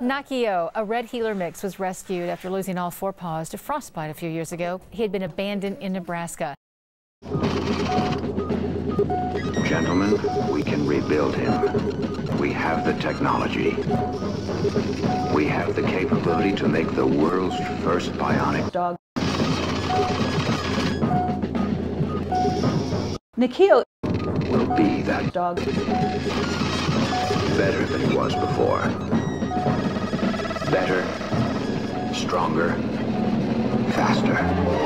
Naki'o, a red heeler mix, was rescued after losing all four paws to frostbite a few years ago. He had been abandoned in Nebraska. Gentlemen, we can rebuild him. We have the technology. We have the capability to make the world's first bionic dog. Naki'o will be that dog. Better than he was before. Stronger, faster.